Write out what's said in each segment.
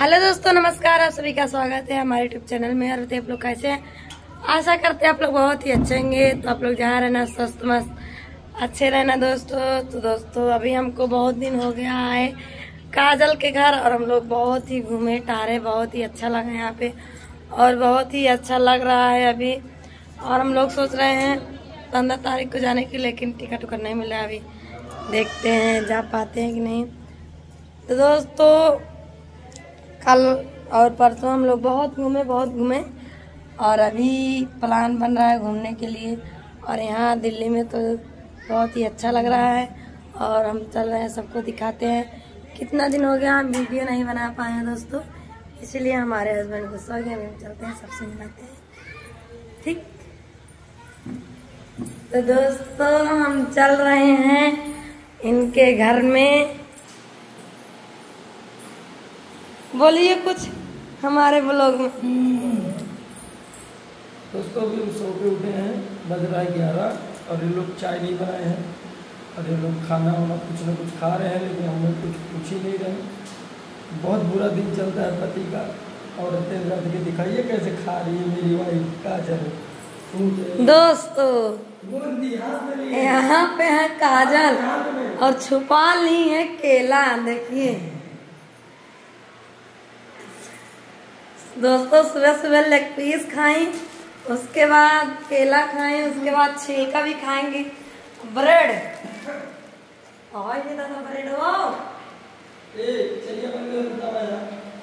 Hello दोस्तों, नमस्कार, आप सभी का स्वागत है हमारे यूट्यूब चैनल में। और आप लोग कैसे हैं। आशा करते हैं आप लोग बहुत ही अच्छे होंगे। तो आप लोग जहाँ रहना, स्वस्थ, मस्त, अच्छे रहना दोस्तों। तो दोस्तों, अभी हमको बहुत दिन हो गया है काजल के घर और हम लोग बहुत ही घूमे टहरे बहुत ही अच्छा लगा यहाँ पे। और बहुत ही अच्छा लग रहा है अभी। और हम लोग सोच रहे हैं, पंद्रह तारीख को जाने की लेकिन टिकट उकट नहीं मिला अभी। देखते हैं, जा पाते हैं कि नहीं। तो दोस्तों कल और परसों हम लोग बहुत घूमे बहुत घूमे। और अभी प्लान बन रहा है घूमने के लिए। और यहाँ दिल्ली में तो बहुत ही अच्छा लग रहा है। और हम चल रहे हैं, सबको दिखाते हैं। कितना दिन हो गया हम वीडियो नहीं बना पाए हैं दोस्तों। इसीलिए हमारे हस्बैंड गुस्सा हो गया हम चलते हैं, सबसे मिलाते हैं। ठीक? तो दोस्तों हम चल रहे हैं इनके घर में। बोलिए कुछ हमारे ब्लॉग में। दोस्तों अभी हम सो के उठे हैं बज रहा है ग्यारह और ये लोग चाय नहीं बनाए हैं। और ये लोग खाना वाना कुछ ना कुछ खा रहे हैं लेकिन हम लोग कुछ पूछ ही नहीं रहे। बहुत बुरा दिन चलता है पति का। औरतें लड़ के दिखाइए कैसे खा रही है मेरी वाइफ काजल। दोस्तों। यहाँ पे है काजल। और छुपा ली है केला देखिए। दोस्तों सुबह सुबह लेग पीस खाई उसके बाद केला खाएँ उसके बाद छिलका भी खाएँगे। ब्रेड। और ये दादा ब्रेड वो। को।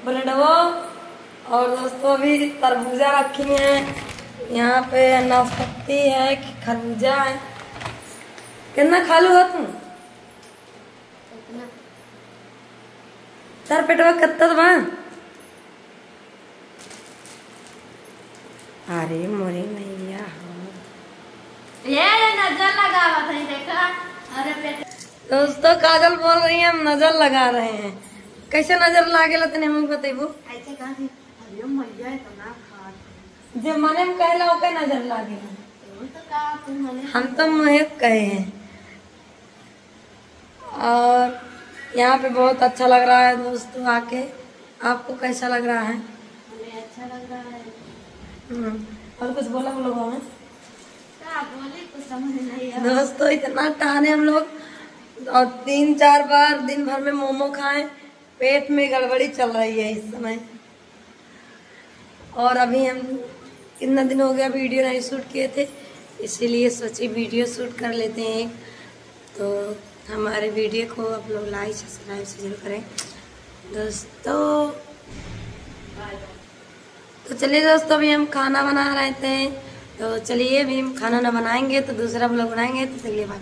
ब्रेड वो। और दोस्तों अभी तरबूजा रखी है। यहाँ पे नाशपत्ती है खरबूजा है। कितना खालू हो तुम? सर पेटवा कत्ता बा अरे मोरी मैया। हो ये नज़र लगावा था देखा? अरे बेटे। दोस्तों काजल बोल रही है हम नज़र लगा रहे हैं। कैसे नज़र लागे तने हमको बतेबू ऐसे कहा थी अरे मैया तो ना खा जे मने में कहला ओके नज़र लागे तो हमें हम तो मुहे कहे हैं। और यहाँ पे बहुत अच्छा लग रहा है दोस्तों आके। आपको कैसा लग रहा है? हमें अच्छा लग रहा है। और कुछ बोला हम लोगों में? दोस्तों इतना टहने हम लोग। और तीन चार बार दिन भर में मोमो खाए पेट में गड़बड़ी चल रही है इस समय। और अभी हम कितना दिन हो गया वीडियो नहीं शूट किए थे इसीलिए सोची वीडियो शूट कर लेते हैं तो हमारे वीडियो को आप लोग लाइक सब्सक्राइब से ज़रूर करें। दोस्तों तो चलिए दोस्तों, अभी हम खाना बना रहे थे। तो चलिए, अभी हम खाना ना बनाएँगे तो दूसरा ब्लॉग बनाएँगे तो चलिए बाय